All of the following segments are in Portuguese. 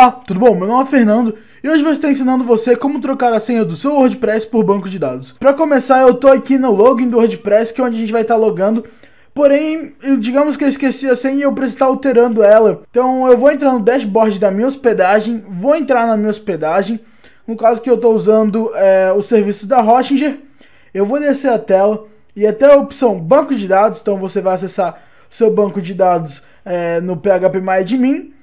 Olá, tudo bom? Meu nome é Fernando e hoje vou estar ensinando você como trocar a senha do seu WordPress por banco de dados. Para começar, eu tô aqui no login do WordPress, que é onde a gente vai estar logando. Porém, eu, digamos que eu esqueci a senha e eu preciso estar alterando ela. Então eu vou entrar no dashboard da minha hospedagem, vou entrar na minha hospedagem. No caso que eu estou usando é, o serviço da Hostinger, eu vou descer a tela e até a opção banco de dados, então você vai acessar seu banco de dados é, no PHPMyAdmin.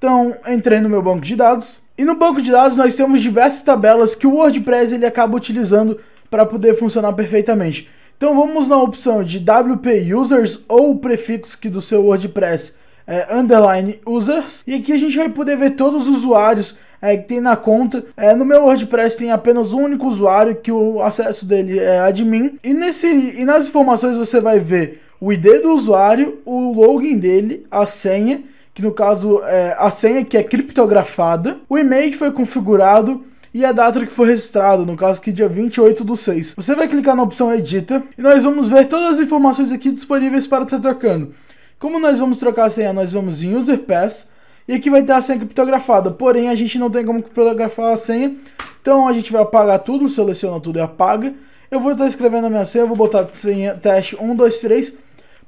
Então, entrei no meu banco de dados. E no banco de dados nós temos diversas tabelas que o WordPress ele acaba utilizando para poder funcionar perfeitamente. Então vamos na opção de WP Users ou o prefixo que do seu WordPress é underline users. E aqui a gente vai poder ver todos os usuários é, que tem na conta. É, no meu WordPress tem apenas um único usuário que o acesso dele é admin. E, nesse, e nas informações você vai ver o ID do usuário, o login dele, a senha que no caso é a senha que é criptografada, o e-mail que foi configurado e a data que foi registrado, no caso que dia 28 do 6. Você vai clicar na opção Edita e nós vamos ver todas as informações aqui disponíveis para estar trocando. Como nós vamos trocar a senha, nós vamos em User Pass e aqui vai ter a senha criptografada, porém a gente não tem como criptografar a senha, então a gente vai apagar tudo, seleciona tudo e apaga. Eu vou estar escrevendo a minha senha, vou botar senha teste 123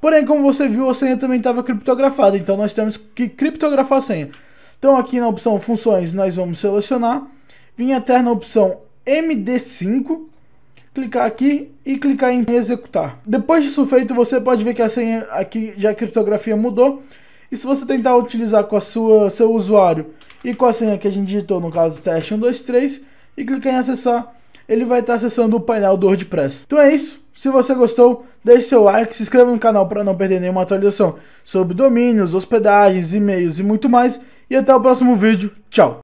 Porém, como você viu, a senha também estava criptografada, então nós temos que criptografar a senha. Então aqui na opção funções nós vamos selecionar, vir até na opção MD5, clicar aqui e clicar em executar. Depois disso feito, você pode ver que a senha aqui já a criptografia mudou. E se você tentar utilizar com a sua seu usuário e com a senha que a gente digitou, no caso teste 123, e clicar em acessar, ele vai estar acessando o painel do WordPress. Então é isso. Se você gostou, deixe seu like, se inscreva no canal para não perder nenhuma atualização sobre domínios, hospedagens, e-mails e muito mais. E até o próximo vídeo. Tchau!